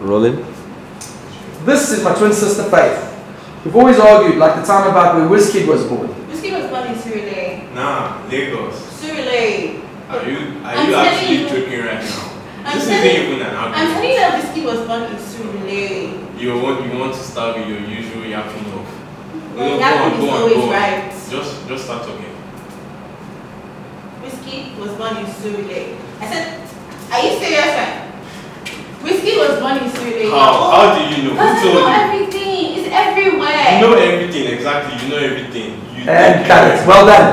Rolling. This is my twin sister Faith. We've always argued, like the time about where Whiskey was born. Whiskey was born in Surrey. Nah, Lagos. Surrey. Are you are I'm you actually you. joking right now? I'm this telling isn't you- even an I'm telling you that Whiskey was born in Surrey. You want you want to start with your usual yapping of. Well, No, go yapping on, is go on, always go on. right. Just just start talking. Whiskey was born in Surrey. I said, are you serious? right? Whiskey was born in Surrey. How how oh, do you know? Because I Who know told you? everything. It's everywhere. You know everything exactly. You know everything. You eh, And cut it. Well done.